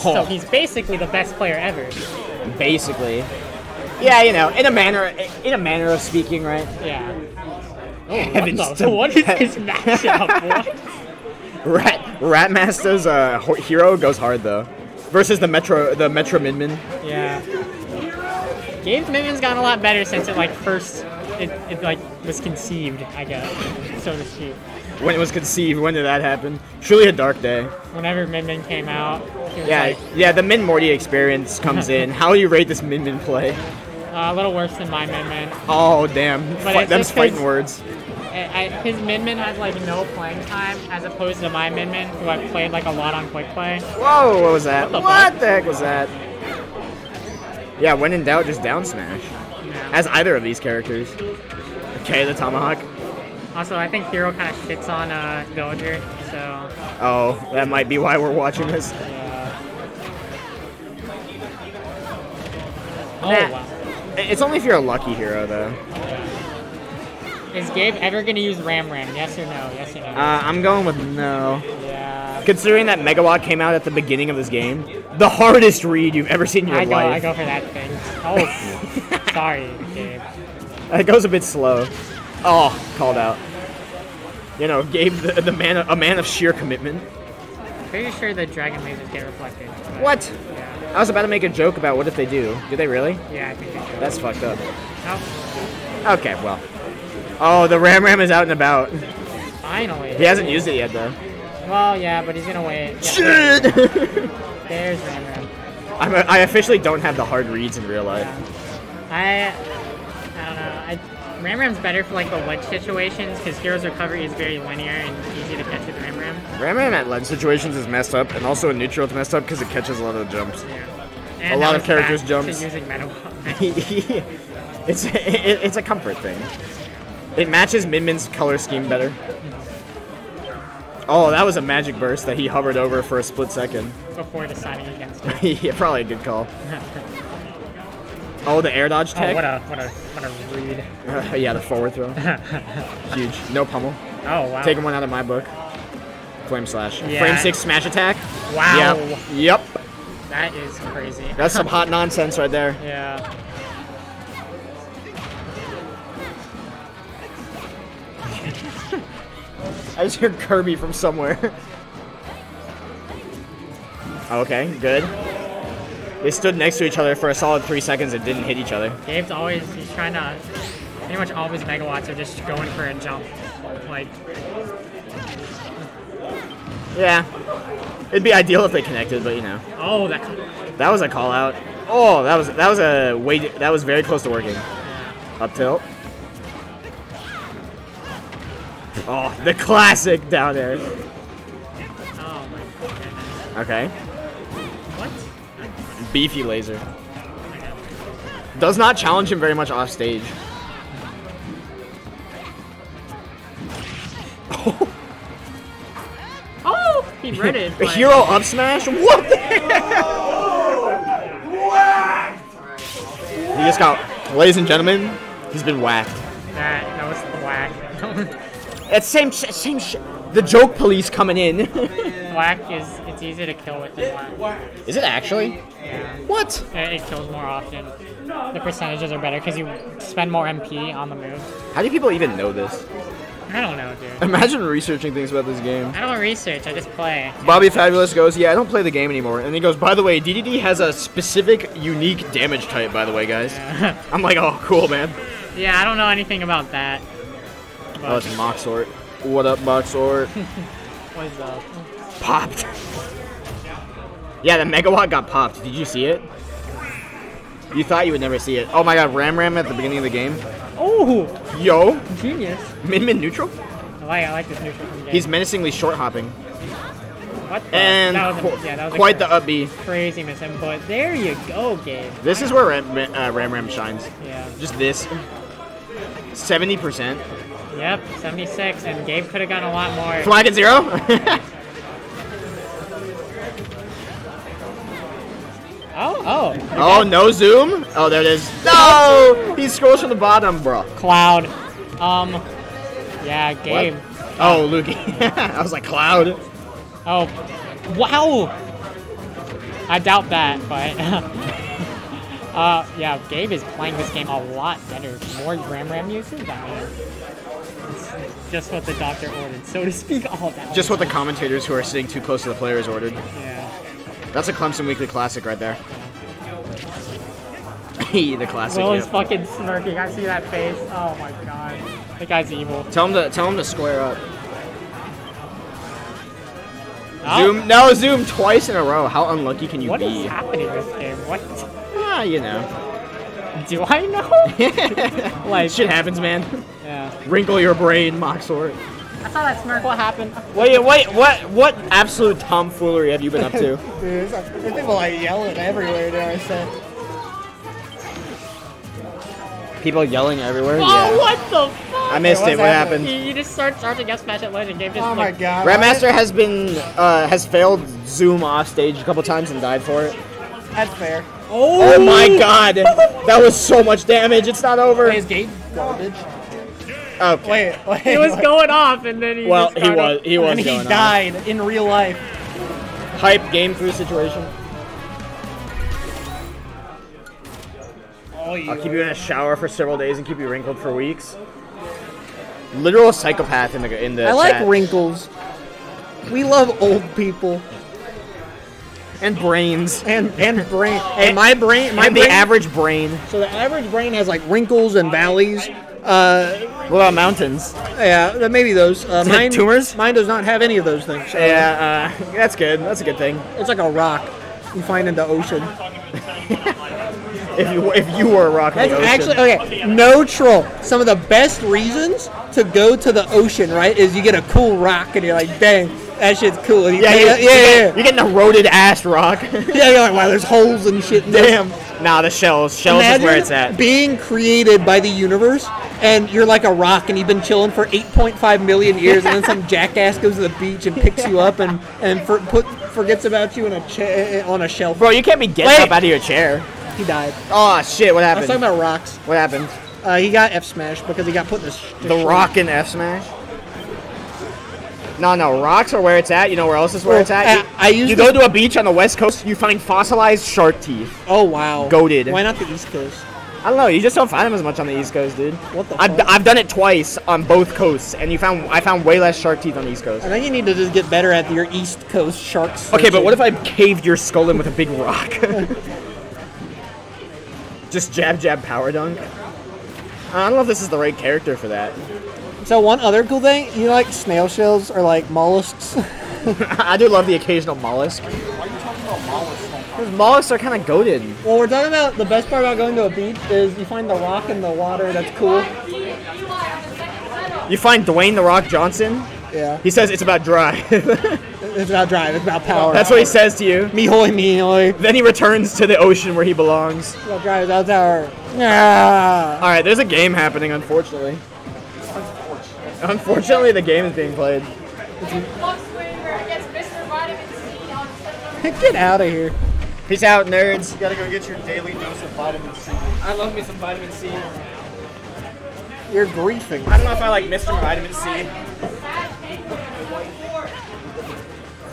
So Oh. he's basically the best player ever. Basically. Yeah, you know, in a manner in a manner of speaking, right? Yeah. Oh, Heavens what, to- the, what is this matchup? What? Rat Ratmaster's uh, ho- hero goes hard though. Versus the Metro the Metro Min Min. Yeah. Gabe's Minion's gotten a lot better since it like first it, it like was conceived, I guess, so to speak. When it was conceived, when did that happen? Truly a dark day. Whenever Min Min came out, it was Yeah, like yeah, the Min Morty experience comes in. How do you rate this Min Min play? uh, a little worse than my Min Min. Oh damn. But it's them's fighting words. I, I, his Min Min has like no playing time as opposed to my Min Min, who I've played like a lot on quick play. Whoa, what was that? What What the the, heck was that? Yeah, when in doubt, just down smash. Yeah. As either of these characters. Okay, the tomahawk. Also, I think Hero kind of shits on uh, Villager, so Oh, that might be why we're watching this. yeah. Oh Nah. wow. It's only if you're a lucky hero, though. Is Gabe ever gonna use Ram Ram? Yes or no? Yes or no? Uh, I'm going with no. yeah. Considering that Megawatt came out at the beginning of this game, the hardest read you've ever seen in your I go, life. I go for that thing. Oh, sorry, Gabe. It goes a bit slow. Oh, called out. You know, gave the, the man a man of sheer commitment. Pretty sure the dragon lasers get reflected. What? Yeah, I was about to make a joke about what if they do. Do they really? yeah, I think they do. That's fucked up. Oh, Okay, well. Oh, the Ram Ram is out and about. finally. He hasn't used it yet, though. Well, yeah, but he's gonna wait. Yeah, Shit! there's Ram Ram. I'm a, I officially don't have the hard reads in real life. I, I don't know. I, Ram Ram's better for like the ledge situations because Hero's Recovery is very linear and easy to catch with Ram Ram. Ram Ram at ledge situations is messed up, and also in neutral it's messed up because it catches a lot of the jumps. Yeah. A lot of characters' jumps. Using it's it, it's a comfort thing. It matches Min Min's color scheme better. Oh, that was a magic burst that he hovered over for a split second. before deciding against it. yeah, probably a good call. Oh, the air dodge Oh, what a what a what a read. Uh, yeah, the forward throw. Huge. No pummel. Oh wow. Taking one out of my book. Flame slash. Yeah. Frame six smash attack. Wow. Yep. Yep. That is crazy. That's some hot nonsense right there. yeah. I just heard Kirby from somewhere. Oh, okay, good. They stood next to each other for a solid three seconds and didn't hit each other. Gabe's always he's trying to pretty much all of his megawatts are just going for a jump. Like Yeah. It'd be ideal if they connected, but you know. oh that That was a call out. Oh, that was that was a way that was very close to working. Up tilt. Oh, the classic down air. oh my. Okay. What? Beefy laser. Does not challenge him very much off stage. Oh he read it. The hero up smash? What the hell? He just got, ladies and gentlemen, he's been whacked. That that was the whack. It's same, sh- same sh- The joke police coming in. thwack is it's easy to kill with than whack. Is it actually? Yeah. What? It, it kills more often. The percentages are better because you spend more MP on the move. How do people even know this? I don't know, dude. Imagine researching things about this game. I don't research. I just play. Bobby Fabulous goes, yeah, I don't play the game anymore. And he goes, by the way, DDD has a specific, unique damage type, by the way, guys. I'm like, oh, cool, man. Yeah, I don't know anything about that. Oh, it's Moxort. What up, Moxort? What is up? popped. Yeah, the megawatt got popped. Did you see it? You thought you would never see it. Oh my god, Ram Ram at the beginning of the game. Oh, Yo, genius! Min Min neutral? I like I like this neutral from. He's menacingly short hopping. what the? And that was a, yeah, that was quite the up B. crazy miss input. There you go, Gabe. This is where Ram, uh, Ram Ram shines. Yeah. Just this. 70%. Yep. 76, and Gabe could have gotten a lot more. Flag at zero? Oh, oh. no zoom? Oh, there it is. No! He scrolls from the bottom, bro. Cloud. Um. Yeah, Gabe. Oh, Lukey. I was like, Cloud. Oh. Wow. I doubt that, but uh, yeah, Gabe is playing this game a lot better. More Ram Ram usage. I mean, it's just what the doctor ordered, so to speak. All that. Just what the commentators who are sitting too close to the players ordered. Yeah. That's a Clemson Weekly Classic right there. the classic. Will is yeah. fucking smirking. I see that face. Oh my god. The guy's evil. Tell him to tell him to square up. Oh, Zoom now. zoom twice in a row. How unlucky can you What be? is happening in this game? What Ah, you know. do I know? like, Shit happens, man. yeah. Wrinkle your brain, Moxor. I saw that smirk. What happened? Wait, wait, what what absolute tomfoolery have you been up to? Dude, there's, there's people like yelling everywhere, there, I say. People yelling everywhere. Oh, what the fuck? I missed Wait, it. What happening? happened? You, you just start charging F smash at ledge and game just Oh my god. Grandmaster has been uh, has failed Zoom off stage a couple times and died for it. That's fair. Oh, Oh my god, that was so much damage. It's not over. Wait, is Gabe garbage? Okay. Wait, wait. It was going off and then he Well, just he was he was And he going on. died in real life. Hype game three situation. Oh. I'll keep you in a shower for several days and keep you wrinkled for weeks. Literal psychopath in the in the. I like wrinkles. We love old people and brains. and and brain. And my brain, my and the average brain. so the average brain has like wrinkles and valleys. Uh, What about mountains? yeah, maybe those. Uh, mine, tumors? Mine does not have any of those things. Yeah, uh, that's good. That's a good thing. It's like a rock you find in the ocean. If you if you were a rock in That's the ocean. actually okay. No troll. Some of the best reasons to go to the ocean, right, is you get a cool rock and you're like, dang, that shit's cool. And you yeah, yeah, yeah, yeah. You're getting a eroded ass rock. Yeah, you're like, wow, there's holes and shit. In. Damn. Nah, the shells. Shells is where it's at. being created by the universe, and you're like a rock, and you've been chilling for 8.5 million years, and then some jackass goes to the beach and picks you up and and for, put forgets about you in a cha- on a shelf. Bro, you can't be getting Wait. up out of your chair. He died. Oh shit! What happened? I was talking about rocks. what happened? Uh, he got F smash because he got put in the. The rock in F smash. No, no, rocks are where it's at. You know where else is where Well, it's at? I- You, I you go to a beach on the west coast, you find fossilized shark teeth. Oh wow. Goated. Why not the East Coast? I don't know. You just don't find them as much on the east coast, dude. What the I've, fuck? I've done it twice on both coasts, and you found I found way less shark teeth on the east coast. I think you need to just get better at your East Coast sharks. Okay, but what if I caved your skull in with a big rock? just jab, jab, power dunk. I don't know if this is the right character for that. So one other cool thing, you know, like snail shells or like mollusks. I do love the occasional mollusk. Why are you talking about mollusks? Because mollusks are kind of goaded. well, we're talking about the best part about going to a beach is you find the rock in the water. That's cool. You find Dwayne the Rock Johnson. Yeah. He says it's about drive. It's about drive. It's about power. That's what he says to you. Me hoy, me hoy. Then he returns to the ocean where he belongs. It's about drive. That's our. Yeah. All right, there's a game happening, unfortunately. Unfortunately, the game is being played. Get out of here. Peace out, nerds. You gotta go get your daily dose of vitamin C. I love me some vitamin C. You're griefing. I don't know if I like Mr. Vitamin C.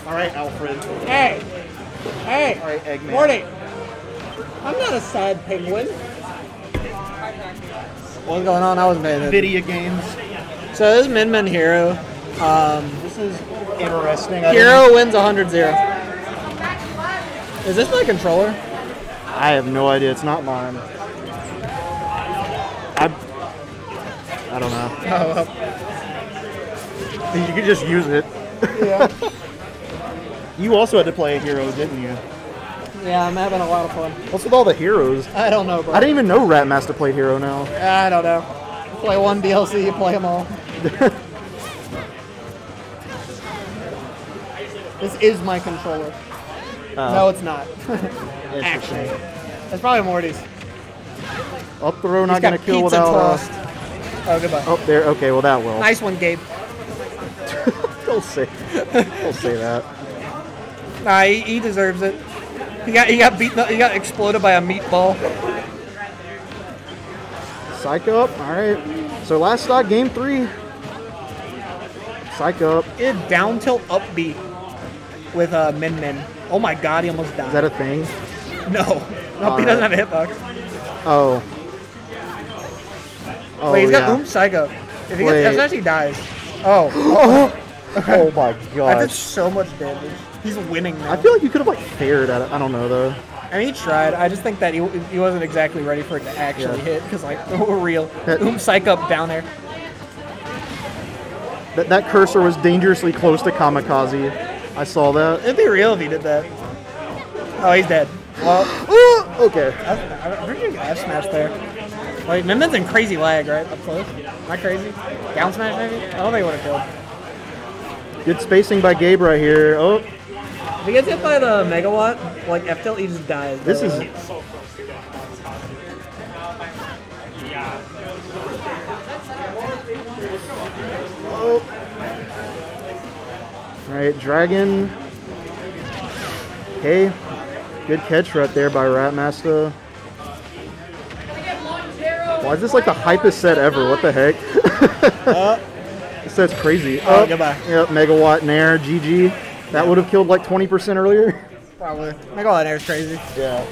All right, Alfred. Hey. Hey. All right, Eggman. Morty. I'm not a sad penguin. What's going on? I wasn't paying. Video games. So this is Min Min Hero. Um, This is interesting. Hero wins 100 0. Is this my controller? I have no idea. It's not mine. I. I don't know. You could just use it. Yeah. You also had to play a hero, didn't you? yeah, I'm having a lot of fun. What's with all the heroes? I don't know, bro. I didn't even know Rat Masta played hero now. I don't know. Play one DLC, you play them all. this is my controller. no, it's not. Actually, it's probably Morty's. Up throw, He's not gonna kill without. Uh, Oh, goodbye. oh, there. Okay, well that will. Nice one, Gabe. Don't say. Don't say that. Nah, he, he deserves it. He got he got beaten. up- He got exploded by a meatball. Psych up. All right. So last stock, game three. Psych up. It down tilt up B with uh, Min Min. Oh my god, he almost died. Is that a thing? no. Nope, he doesn't have a hitbox. Oh. Oh, Wait, he's got yeah. Oom Psycho. If he Wait. gets SS, he dies. Oh. oh. Oh my god. I did so much damage. He's winning now. I feel like you could have like fared at it. I don't know though. I mean, he tried. I just think that he, he wasn't exactly ready for it to actually Yeah. hit because, like, we're real. That- Oom Psycho up down there. That that cursor was dangerously close to kamikaze. I saw that. It'd be real if he did that. Oh, he's dead. Well, Ooh, okay. I, I you F smash there. Like, Minmin's in crazy lag, right? Up close. Am I crazy? Down smash, maybe? I don't think he would have killed. Good spacing by Gabe right here. Oh, If he gets hit by the megawatt, like F tilt, he just dies. this is oh. All right, Dragon. Okay, good catch right there by Rat Masta. Why is this like the hypest set ever? What the heck? Uh. this set's crazy. Oh, oh goodbye. Yep, Megawatt Nair, GG. That would have killed like 20% earlier. Probably. Megawatt Air is crazy. Yeah.